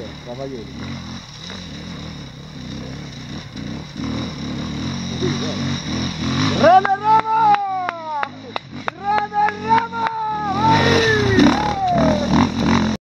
的，们有的？